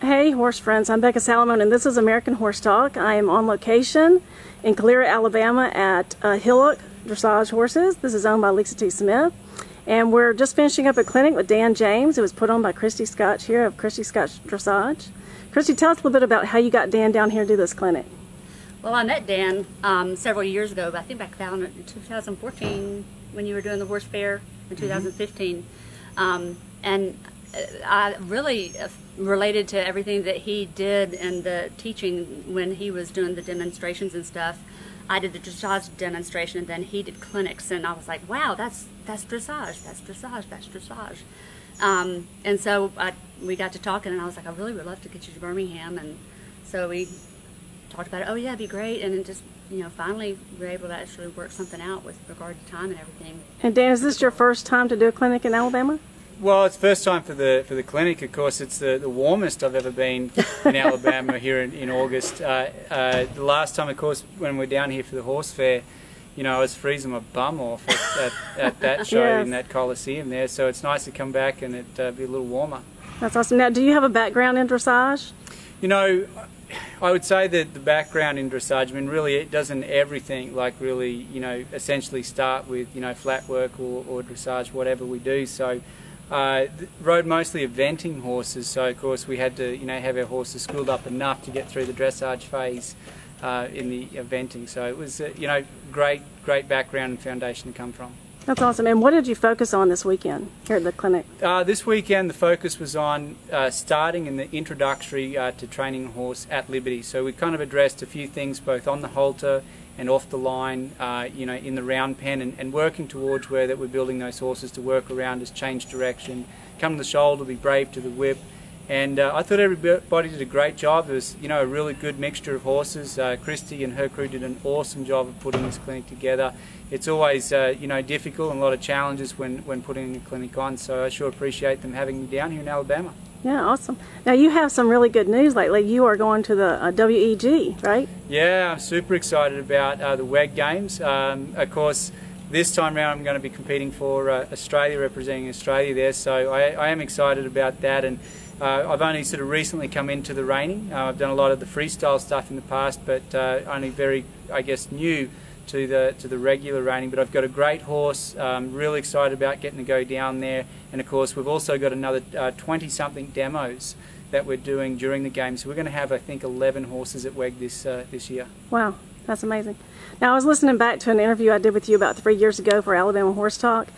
Hey, horse friends. I'm Becca Salamone, and this is American Horse Talk. I am on location in Calera, Alabama at uh, Hillock Dressage Horses. This is owned by Lisa T. Smith. And we're just finishing up a clinic with Dan James. It was put on by Christy Scotch here of Christy Scotch Dressage. Christy, tell us a little bit about how you got Dan down here to do this clinic. Well, I met Dan um, several years ago, I think back down in 2014 when you were doing the horse fair in 2015. Mm-hmm. Um, and I really uh, related to everything that he did and the teaching when he was doing the demonstrations and stuff. I did the dressage demonstration, and then he did clinics, and I was like, "Wow, that's that's dressage, that's dressage, that's dressage." Um, and so I, we got to talking, and I was like, "I really would love to get you to Birmingham," and so we talked about it. Oh yeah, it'd be great, and then just you know, finally we were able to actually work something out with regard to time and everything. And Dan, is this your first time to do a clinic in Alabama? Well, it's first time for the for the clinic. Of course, it's the, the warmest I've ever been in Alabama here in, in August. Uh, uh, the last time, of course, when we are down here for the horse fair, you know, I was freezing my bum off at, at, at that show yes. in that Coliseum there. So it's nice to come back and it uh, be a little warmer. That's awesome. Now, do you have a background in dressage? You know, I would say that the background in dressage, I mean, really, it doesn't everything like really, you know, essentially start with you know flat work or, or dressage, whatever we do. So uh, rode mostly eventing horses, so of course we had to, you know, have our horses schooled up enough to get through the dressage phase uh, in the eventing. So it was, uh, you know, great, great background and foundation to come from. That's awesome. And what did you focus on this weekend here at the clinic? Uh, this weekend, the focus was on uh, starting in the introductory uh, to training a horse at Liberty. So we kind of addressed a few things both on the halter and off the line, uh, you know, in the round pen and, and, working towards where that we're building those horses to work around us, change direction, come to the shoulder, be brave to the whip. And uh, I thought everybody did a great job. It was, you know, a really good mixture of horses. Uh, Christy and her crew did an awesome job of putting this clinic together. It's always, uh, you know, difficult and a lot of challenges when, when putting a clinic on. So I sure appreciate them having me down here in Alabama. Yeah, awesome. Now you have some really good news lately. You are going to the uh, WEG, right? Yeah, I'm super excited about uh, the WEG Games. Um, of course, this time around I'm going to be competing for uh, Australia, representing Australia there. So I, I am excited about that. And uh, I've only sort of recently come into the reining. Uh, I've done a lot of the freestyle stuff in the past, but uh, only very, I guess, new to the to the regular reining. But I've got a great horse. Um, really excited about getting to go down there. And of course, we've also got another 20-something uh, demos that we're doing during the game. So we're going to have, I think, 11 horses at WEG this uh, this year. Wow, that's amazing. Now I was listening back to an interview I did with you about three years ago for Alabama Horse Talk,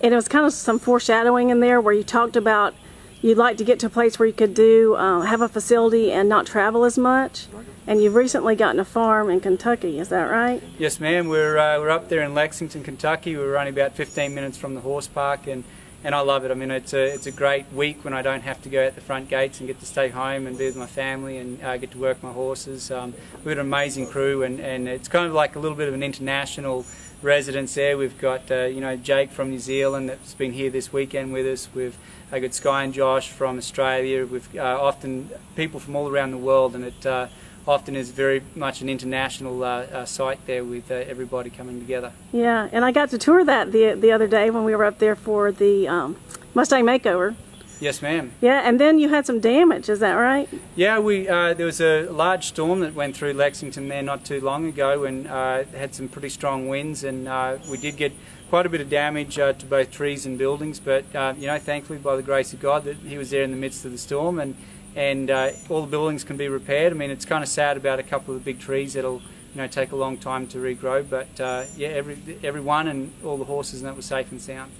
and it was kind of some foreshadowing in there where you talked about you'd like to get to a place where you could do uh, have a facility and not travel as much. And you've recently gotten a farm in Kentucky, is that right? Yes, ma'am. We're uh, we're up there in Lexington, Kentucky. We're only about 15 minutes from the horse park, and and I love it. I mean, it's a it's a great week when I don't have to go out the front gates and get to stay home and be with my family and uh, get to work my horses. Um, we've got an amazing crew, and and it's kind of like a little bit of an international residence there. We've got uh, you know Jake from New Zealand that's been here this weekend with us. We've uh, got Sky and Josh from Australia. We've uh, often people from all around the world, and it uh, often is very much an international uh, uh, site there with uh, everybody coming together. Yeah, and I got to tour that the the other day when we were up there for the um, Mustang Makeover. Yes, ma'am. Yeah, and then you had some damage. Is that right? Yeah, we uh, there was a large storm that went through Lexington there not too long ago, and uh, had some pretty strong winds, and uh, we did get quite a bit of damage to both trees and buildings. But you know, thankfully, by the grace of God, that He was there in the midst of the storm, and and uh, all the buildings can be repaired. I mean, it's kind of sad about a couple of the big trees that'll you know take a long time to regrow, but uh, yeah, every everyone and all the horses and that was safe and sound.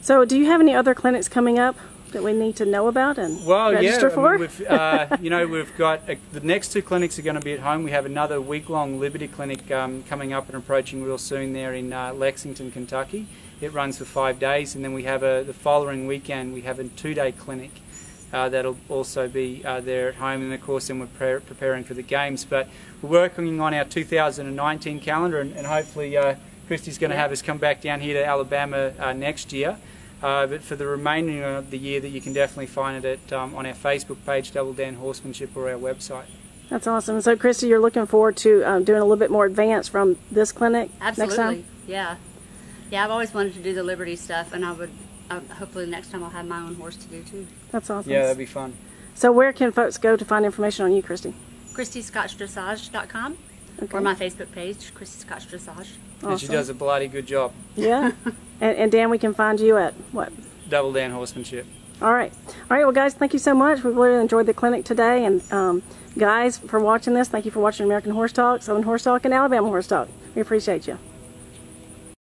So, do you have any other clinics coming up that we need to know about and well, register yeah, for? I mean, uh, you know, we've got uh, the next two clinics are going to be at home. We have another week-long Liberty clinic um, coming up and approaching real soon there in uh, Lexington, Kentucky. It runs for five days, and then we have a the following weekend we have a two-day clinic uh, that'll also be uh, there at home, and of course, then we're pre preparing for the games. But we're working on our 2019 calendar, and, and hopefully, uh, Christy's going to have us come back down here to Alabama uh, next year. Uh, but for the remaining of the year, that you can definitely find it at, um, on our Facebook page, Double Dan Horsemanship, or our website. That's awesome. So, Christy, you're looking forward to um, doing a little bit more advanced from this clinic Absolutely. next time? Absolutely, Yeah. Yeah, I've always wanted to do the Liberty stuff, and I would uh, hopefully next time I'll have my own horse to do too. That's awesome. Yeah, that'd be fun. So where can folks go to find information on you, Christy? ChristyScotchDressage.com Okay. or my Facebook page, Christy Scotch Dressage. And she does a bloody good job. Yeah. and, and Dan, we can find you at what? Double Dan horsemanship. All right. All right. Well, guys, thank you so much. We really enjoyed the clinic today. And um, guys, for watching this, thank you for watching American Horse Talk, Southern Horse Talk, and Alabama Horse Talk. We appreciate you.